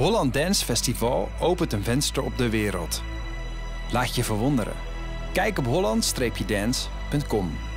Holland Dance Festival opent een venster op de wereld. Laat je verwonderen. Kijk op holland-dance.com.